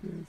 Cheers.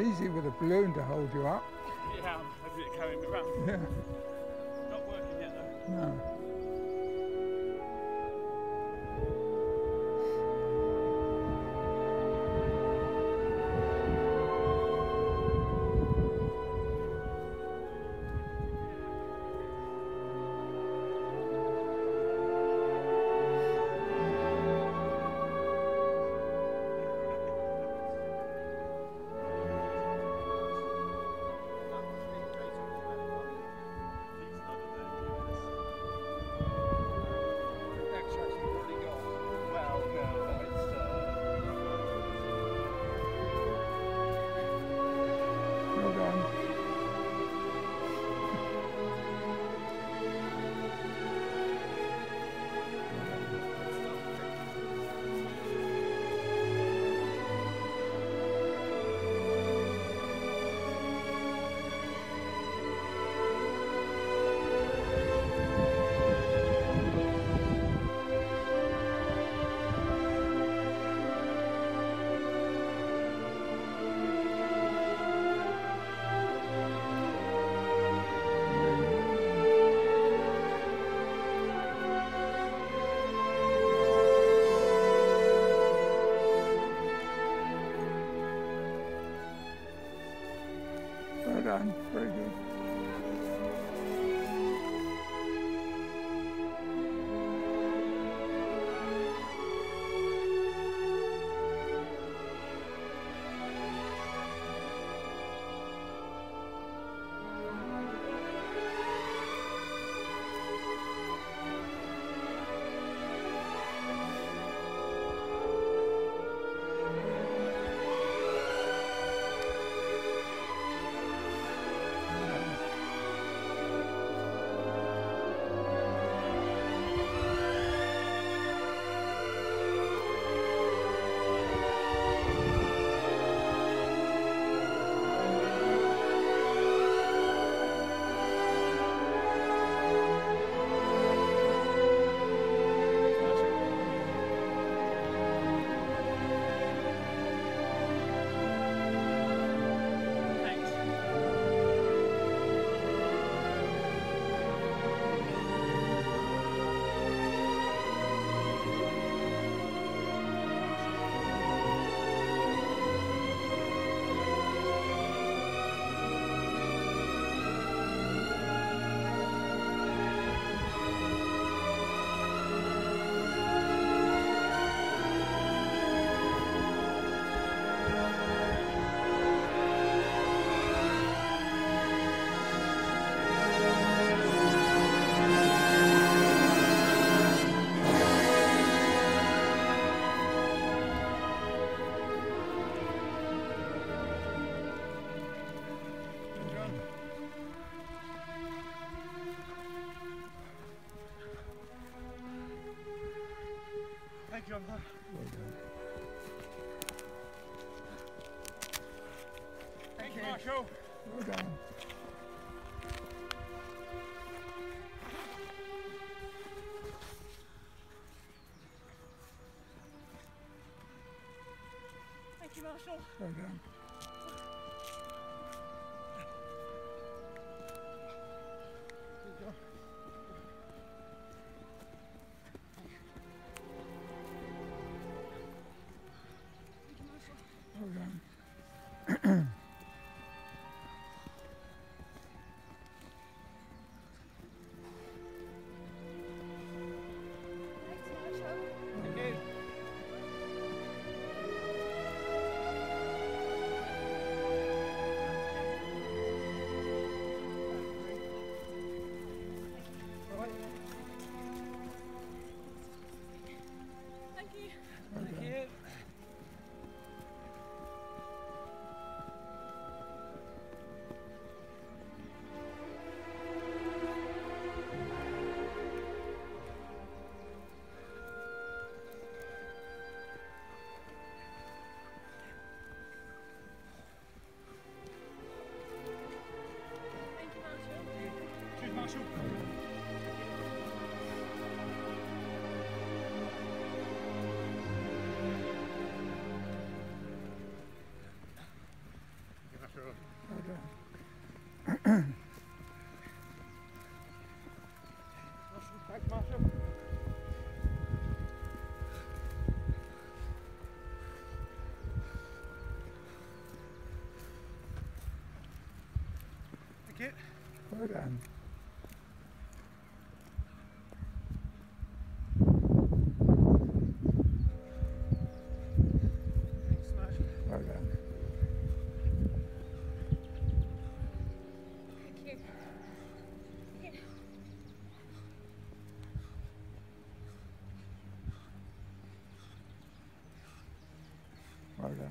Easy with a balloon to hold you up. Yeah, I'm a bit carrying me around. Yeah. Not working yet, though. No. Well Very good. You, Marshall. Well Okay. Orada.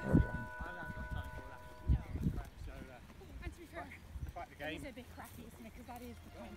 There we go. And to be fair, it is a bit crappy, isn't it? Because that is the point.